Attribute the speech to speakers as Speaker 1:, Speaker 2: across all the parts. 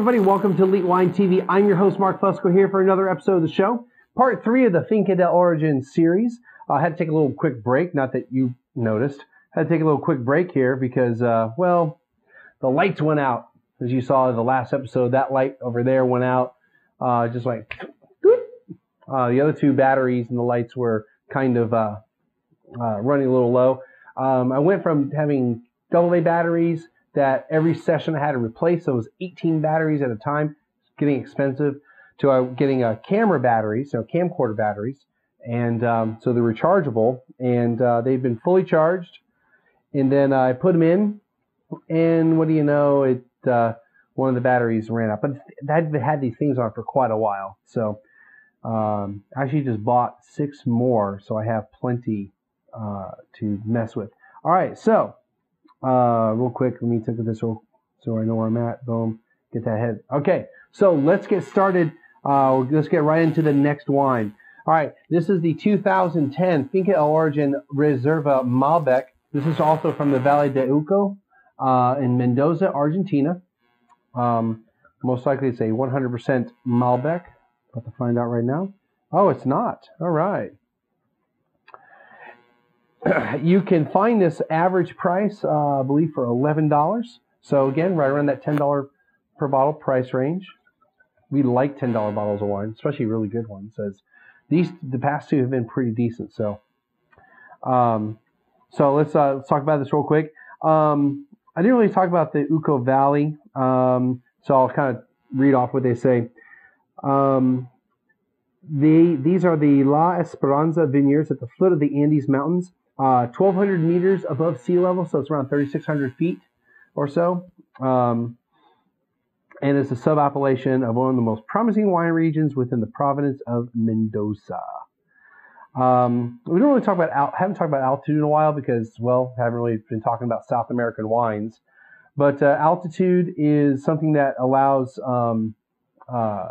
Speaker 1: Everybody. Welcome to Elite Wine TV. I'm your host, Mark Fusco, here for another episode of the show, part three of the Finca del Origen series. Uh, I had to take a little quick break, not that you noticed. I had to take a little quick break here because, uh, well, the lights went out. As you saw in the last episode, that light over there went out, uh, just like, uh, the other two batteries and the lights were kind of uh, uh, running a little low. Um, I went from having double A batteries that every session I had to replace, those 18 batteries at a time, getting expensive, to uh, getting a camera battery, so camcorder batteries, and um, so they're rechargeable, and uh, they've been fully charged. And then I put them in, and what do you know? It uh, one of the batteries ran out, but I've had these things on for quite a while, so um, I actually just bought six more, so I have plenty uh, to mess with. All right, so uh, real quick, let me take this real, so I know where I'm at. Boom, get that head. Okay, so let's get started. Uh, let's get right into the next wine. All right, this is the 2010 Finca El Origen Reserva Malbec. This is also from the Valle de Uco uh, in Mendoza, Argentina. Um, most likely it's a 100% Malbec. About to find out right now. Oh, it's not. All right. you can find this average price, uh, I believe, for $11. So again, right around that $10 per bottle price range. We like $10 bottles of wine, especially really good ones. As these, the past two have been pretty decent. So, um, so let's uh, let's talk about this real quick. Um, I didn't really talk about the Uco Valley, um, so I'll kind of read off what they say. Um, the, these are the La Esperanza vineyards at the foot of the Andes Mountains, uh, 1,200 meters above sea level, so it's around 3,600 feet or so. Um, and it's a sub-appellation of one of the most promising wine regions within the province of Mendoza. Um, we don't really talk about al- haven't talked about altitude in a while because well haven't really been talking about South American wines, but uh, altitude is something that allows um, uh,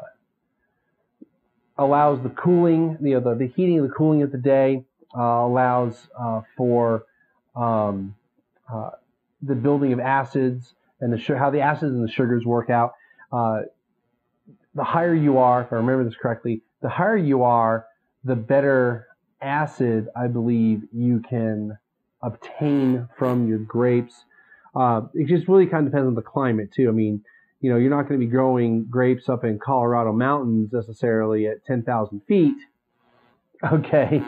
Speaker 1: allows the cooling, you know, the, the heating the cooling of the day, uh, allows uh, for um, uh, the building of acids and the su- how the acids and the sugars work out. Uh, the higher you are, if I remember this correctly, the higher you are, the better acid I believe you can obtain from your grapes. Uh, it just really kind of depends on the climate too. I mean, you know, you're not going to be growing grapes up in Colorado mountains necessarily at 10,000 feet. Okay.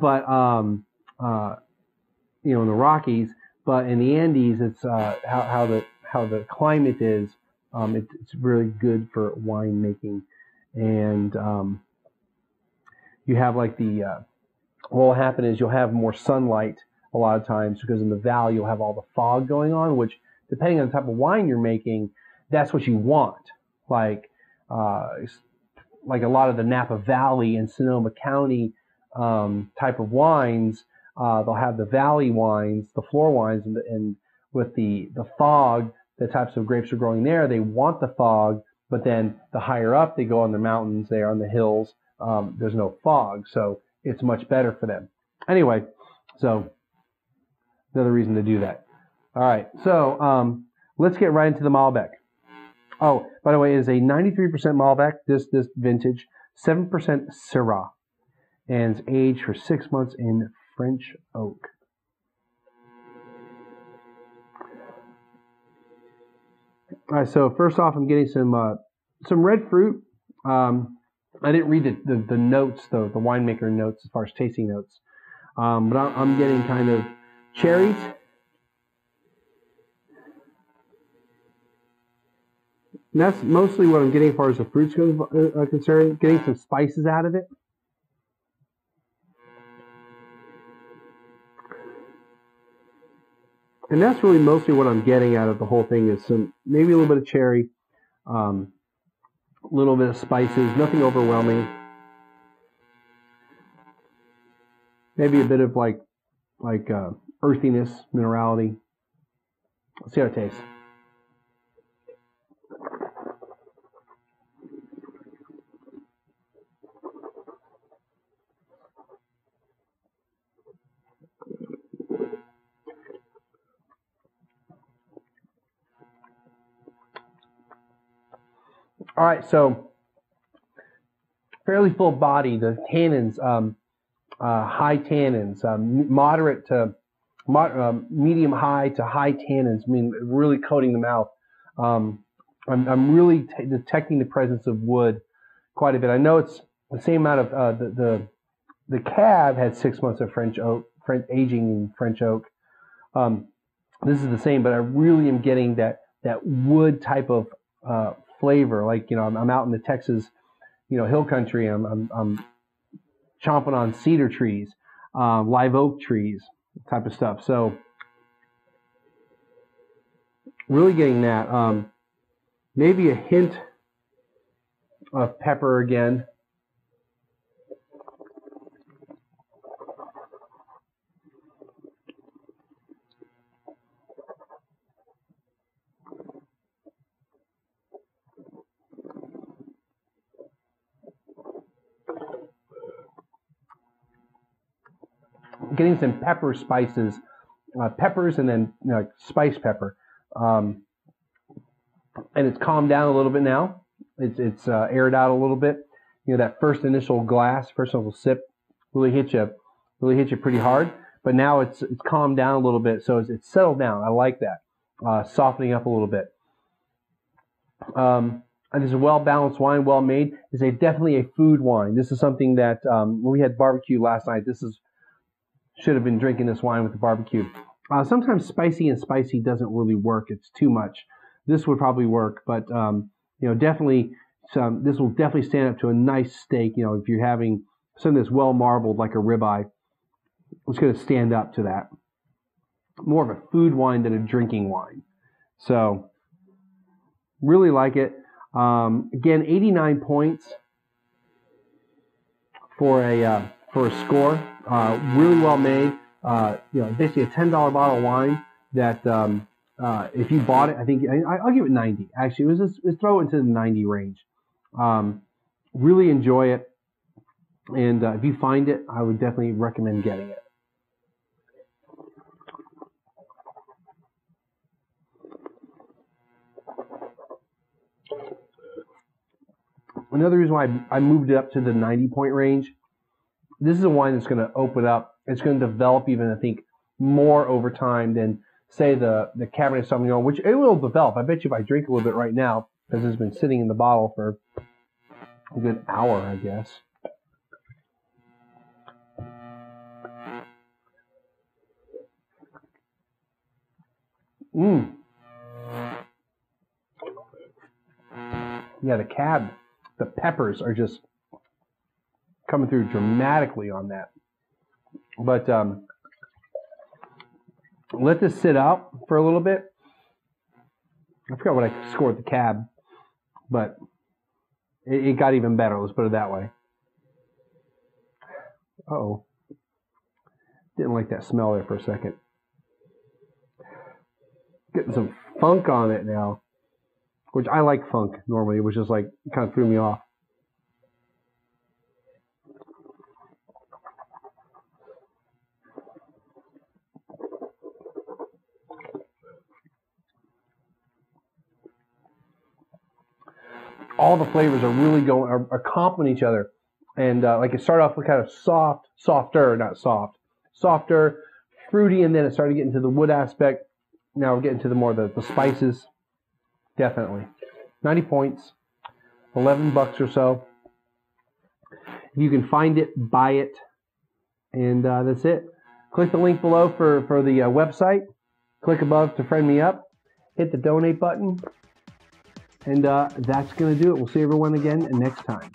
Speaker 1: But, um, uh, you know, in the Rockies, but in the Andes, it's, uh, how, how the, how the climate is. Um, it, it's really good for wine making. And, um, you have like the, uh, what will happen is you'll have more sunlight a lot of times because in the valley you'll have all the fog going on, which depending on the type of wine you're making, that's what you want. Like, uh, like a lot of the Napa Valley and Sonoma County um, type of wines, uh, they'll have the valley wines, the floor wines, and, and with the the fog, the types of grapes are growing there. They want the fog, but then the higher up they go on the mountains, they are on the hills. Um, there's no fog, so it's much better for them. Anyway, so another reason to do that. All right, so um, let's get right into the Malbec. Oh, by the way, it is a 93% Malbec, this this vintage, 7% Syrah, and it's aged for six months in French oak. All right, so first off, I'm getting some uh, some red fruit. Um, I didn't read the, the, the notes, the, the winemaker notes as far as tasting notes, um, but I'm, getting kind of cherries. And that's mostly what I'm getting as far as the fruits go, uh, concerned. Getting some spices out of it. And that's really mostly what I'm getting out of the whole thing is some maybe a little bit of cherry, um, a little bit of spices, nothing overwhelming. Maybe a bit of like like uh, earthiness, minerality. Let's see how it tastes. All right, so fairly full body. The tannins, um, uh, high tannins, um, moderate to mod, um, medium high to high tannins. I mean, really coating the mouth. Um, I'm, I'm really t- detecting the presence of wood quite a bit. I know it's the same amount of uh, the, the the cab had six months of French oak, French, aging in French oak. Um, this is the same, but I really am getting that that wood type of uh, flavor. Like you know, I'm, I'm, out in the Texas, you know, hill country. I'm I'm, I'm chomping on cedar trees, um, live oak trees, type of stuff. So really getting that. Um, maybe a hint of pepper again. Getting some pepper spices, uh, peppers, and then you know, spice pepper. Um, and it's calmed down a little bit now. It's it's uh, aired out a little bit. You know that first initial glass, first initial sip, really hit you, really hit you pretty hard. But now it's it's calmed down a little bit, so it's, it's settled down. I like that, uh, softening up a little bit. Um, and it's a well balanced wine, well made. It's a definitely a food wine. This is something that um, when we had barbecue last night. This is should have been drinking this wine with the barbecue. Uh, sometimes spicy and spicy doesn't really work. It's too much. This would probably work, but um, you know, definitely some. This will definitely stand up to a nice steak. You know, if you're having something that's well marbled like a ribeye, it's going to stand up to that. More of a food wine than a drinking wine. So, really like it. Um, again, 89 points for a uh, for a score. Uh, really well made. Uh, you know, basically a ten dollar bottle of wine that um, uh, if you bought it, I think I, will give it ninety. Actually, it was just, let's throw it into the ninety range. Um, really enjoy it, and uh, if you find it, I would definitely recommend getting it. Another reason why I moved it up to the 90 point range this is a wine that's going to open up. It's going to develop even, I think, more over time than say the the Cabernet Sauvignon, which it will develop. I bet you if I drink a little bit right now, because it's been sitting in the bottle for a good hour, I guess. Mmm. Yeah, the cab, the peppers are just coming through dramatically on that. But um, let this sit out for a little bit. I forgot what I scored the cab, but it, it got even better. Let's put it that way. oh. Didn't like that smell there for a second. Getting some funk on it now, which I like funk normally, which is like kind of threw me off. All the flavors are really going are, are complement each other, and uh, like it started off with kind of soft, softer, not soft, softer, fruity, and then it started getting to the wood aspect. Now we're getting to the more the, the spices. Definitely, ninety points, eleven bucks or so. If you can find it, buy it, and uh, that's it. Click the link below for for the uh, website. Click above to friend me up. Hit the donate button and uh, that's going to do it. We'll see everyone again next time.